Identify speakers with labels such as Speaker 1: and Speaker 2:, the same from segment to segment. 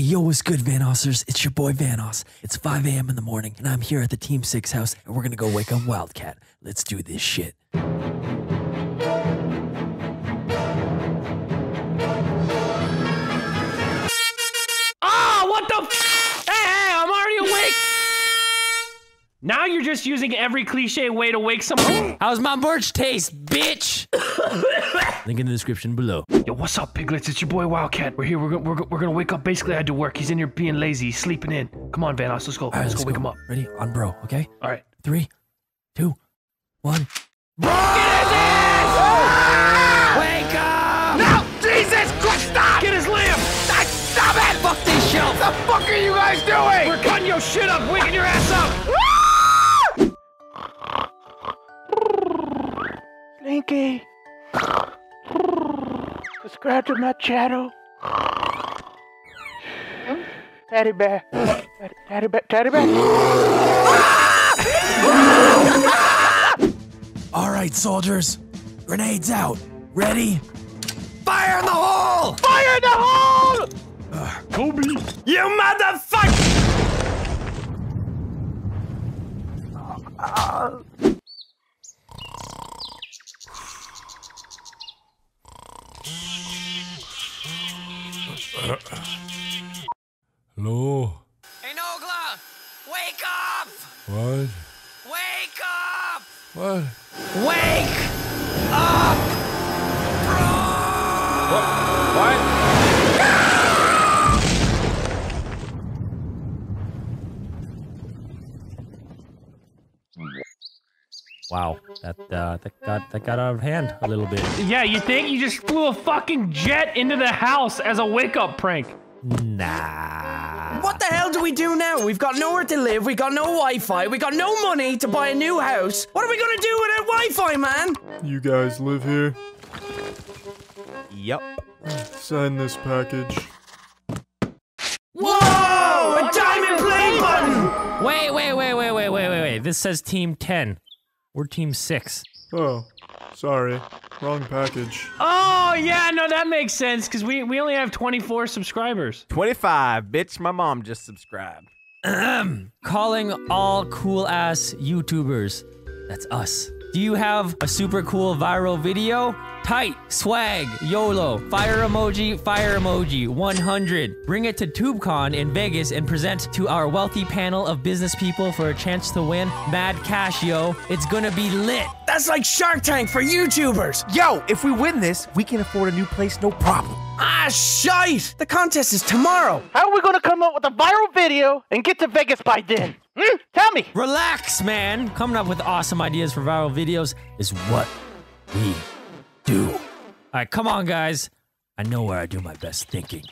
Speaker 1: yo, what's good, Vanossers? It's your boy Vanoss. It's 5 a.m. in the morning, and I'm here at the Team 6 house, and we're gonna go wake up Wildcat. Let's do this shit.
Speaker 2: Now you're just using every cliche way to wake someone.
Speaker 1: How's my merch taste, bitch? Link in the description below.
Speaker 2: Yo, what's up, piglets? It's your boy Wildcat. We're here. We're, go- we're, we're gonna wake up. BasicallyIDoWrk. He's in here being lazy. He's sleeping in. Come on, Vanoss. Let's go.
Speaker 1: All right,
Speaker 2: let's,
Speaker 1: let's
Speaker 2: go wake
Speaker 1: go.
Speaker 2: him up.
Speaker 1: Ready? On bro, okay?
Speaker 2: All right.
Speaker 1: Three, two, one.
Speaker 2: Get his ass! Ah!
Speaker 1: Wake up!
Speaker 3: No! Jesus Christ! Stop!
Speaker 2: Get his lamp!
Speaker 3: Stop it!
Speaker 1: Fuck this shelf!
Speaker 3: The fuck are you guys doing?
Speaker 2: We're cutting your shit up, waking your ass up. Ah!
Speaker 3: Slinky. Subscribe to my channel. Teddy bear. Teddy, bear. Teddy bear.
Speaker 1: All right, soldiers. Grenades out. Ready? Fire in the hole!
Speaker 3: Fire in the hole!
Speaker 2: Kobe.
Speaker 1: You motherfucker!
Speaker 4: Oh, Hello?
Speaker 1: Hey, Nogla! Wake up!
Speaker 4: What?
Speaker 1: Wake up!
Speaker 4: What?
Speaker 1: Wake up!
Speaker 4: What?
Speaker 5: Wow, that uh, that got that got out of hand a little bit.
Speaker 2: Yeah, you think you just flew a fucking jet into the house as a wake-up prank?
Speaker 5: Nah.
Speaker 6: What the hell do we do now? We've got nowhere to live, we got no Wi-Fi, we got no money to buy a new house. What are we gonna do without Wi-Fi, man?
Speaker 4: You guys live here?
Speaker 5: Yep.
Speaker 4: Sign this package.
Speaker 6: Whoa! A diamond play button!
Speaker 5: Wait, wait, wait, wait, wait, wait, wait, wait. This says Team Ten. We're Team Six.
Speaker 4: Oh, sorry. Wrong package.
Speaker 2: Oh yeah, no, that makes sense because we we only have 24 subscribers.
Speaker 7: 25, bitch. My mom just subscribed.
Speaker 5: Calling all cool ass YouTubers. That's us. Do you have a super cool viral video? Tight, swag, YOLO, fire emoji, fire emoji, 100. Bring it to TubeCon in Vegas and present to our wealthy panel of business people for a chance to win mad cash, yo. It's gonna be lit.
Speaker 6: That's like Shark Tank for YouTubers!
Speaker 7: Yo, if we win this, we can afford a new place, no problem.
Speaker 6: Ah, shite! The contest is tomorrow!
Speaker 3: How are we gonna come up with a viral video and get to Vegas by then? Hmm? Tell me.
Speaker 5: Relax, man. Coming up with awesome ideas for viral videos is what we do. All right, come on, guys. I know where I do my best thinking.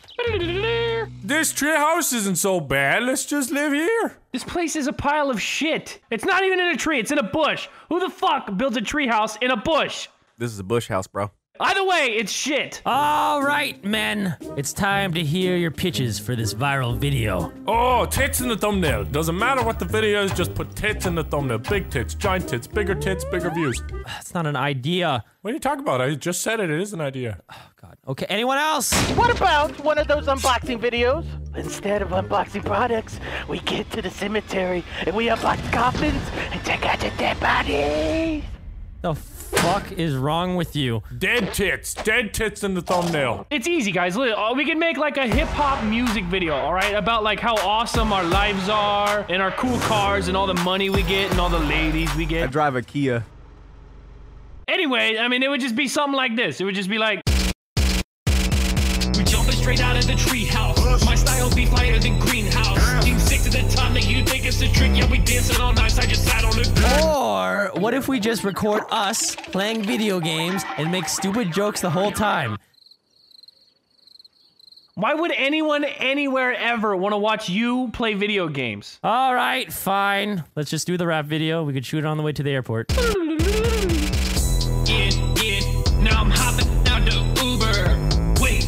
Speaker 4: This treehouse isn't so bad. Let's just live here.
Speaker 2: This place is a pile of shit. It's not even in a tree. It's in a bush. Who the fuck builds a treehouse in a bush?
Speaker 7: This is a bush house, bro.
Speaker 2: Either way, it's shit.
Speaker 5: All right, men. It's time to hear your pitches for this viral video.
Speaker 4: Oh, tits in the thumbnail. Doesn't matter what the video is, just put tits in the thumbnail. Big tits, giant tits, bigger tits, bigger views.
Speaker 5: That's not an idea.
Speaker 4: What are you talking about? I just said it. It is an idea.
Speaker 5: Oh, God. Okay, anyone else?
Speaker 3: What about one of those unboxing videos? Instead of unboxing products, we get to the cemetery and we unbox coffins and take out the dead bodies.
Speaker 5: The fuck is wrong with you?
Speaker 4: Dead tits. Dead tits in the thumbnail.
Speaker 2: It's easy, guys. Uh, We can make like a hip hop music video, all right? About like how awesome our lives are and our cool cars and all the money we get and all the ladies we get.
Speaker 7: I drive a Kia.
Speaker 2: Anyway, I mean, it would just be something like this. It would just be like. We jumping straight out of the treehouse. My style be fire than greenhouse. Team six at the time that you think it's a trick. Yeah, we dancing all night. I just sat on the.
Speaker 5: Or what if we just record us playing video games and make stupid jokes the whole time?
Speaker 2: Why would anyone anywhere ever want to watch you play video games?
Speaker 5: All right, fine. Let's just do the rap video. We could shoot it on the way to the airport.
Speaker 8: Yeah, yeah. Now I'm hopping out the Uber. Wait,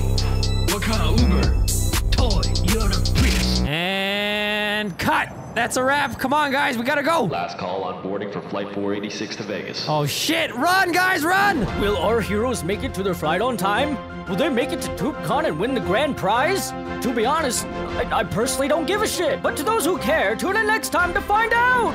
Speaker 8: what kind of Uber? Toy, you're the Prius.
Speaker 5: And cut. That's a wrap. Come on, guys, we gotta go.
Speaker 9: Last call on boarding for Flight 486 to Vegas.
Speaker 5: Oh shit! Run, guys, run!
Speaker 10: Will our heroes make it to their flight on time? Will they make it to TubeCon and win the grand prize? To be honest, I, I personally don't give a shit. But to those who care, tune in next time to find out!